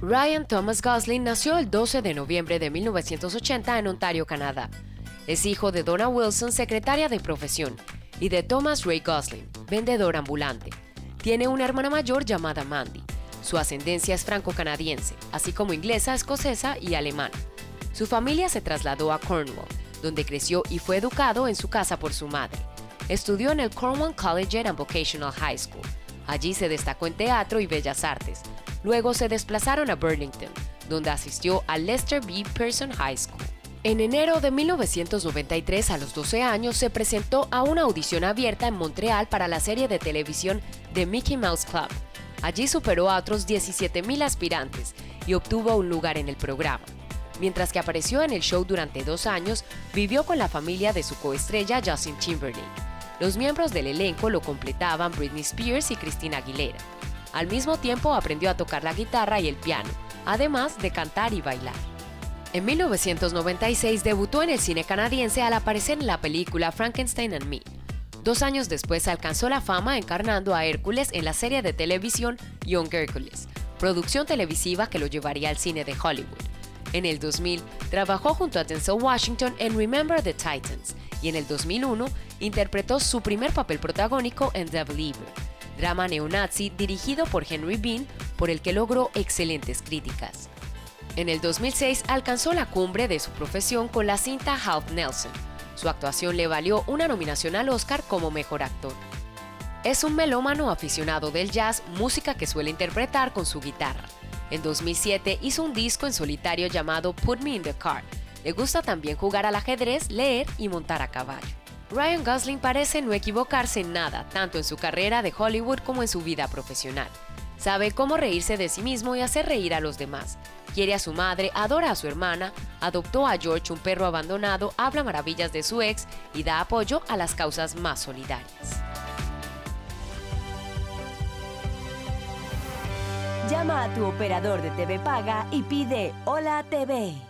Ryan Thomas Gosling nació el 12 de noviembre de 1980 en Ontario, Canadá. Es hijo de Donna Wilson, secretaria de profesión, y de Thomas Ray Gosling, vendedor ambulante. Tiene una hermana mayor llamada Mandy. Su ascendencia es franco-canadiense, así como inglesa, escocesa y alemana. Su familia se trasladó a Cornwall, donde creció y fue educado en su casa por su madre. Estudió en el Cornwall Collegiate and Vocational High School. Allí se destacó en teatro y bellas artes. Luego se desplazaron a Burlington, donde asistió a Lester B. Pearson High School. En enero de 1993, a los 12 años, se presentó a una audición abierta en Montreal para la serie de televisión The Mickey Mouse Club. Allí superó a otros 17.000 aspirantes y obtuvo un lugar en el programa. Mientras que apareció en el show durante dos años, vivió con la familia de su coestrella Justin Timberlake. Los miembros del elenco lo completaban Britney Spears y Christina Aguilera. Al mismo tiempo aprendió a tocar la guitarra y el piano, además de cantar y bailar. En 1996 debutó en el cine canadiense al aparecer en la película Frankenstein and Me. Dos años después alcanzó la fama encarnando a Hércules en la serie de televisión Young Hércules, producción televisiva que lo llevaría al cine de Hollywood. En el 2000 trabajó junto a Denzel Washington en Remember the Titans y en el 2001 interpretó su primer papel protagónico en The Believer, drama neonazi dirigido por Henry Bean por el que logró excelentes críticas. En el 2006 alcanzó la cumbre de su profesión con la cinta Half Nelson. Su actuación le valió una nominación al Oscar como mejor actor. Es un melómano aficionado del jazz, música que suele interpretar con su guitarra. En 2007 hizo un disco en solitario llamado Put Me in the Car. Le gusta también jugar al ajedrez, leer y montar a caballo. Ryan Gosling parece no equivocarse en nada, tanto en su carrera de Hollywood como en su vida profesional. Sabe cómo reírse de sí mismo y hacer reír a los demás. Quiere a su madre, adora a su hermana, adoptó a George, un perro abandonado, habla maravillas de su ex y da apoyo a las causas más solidarias. Llama a tu operador de TV Paga y pide Hola TV.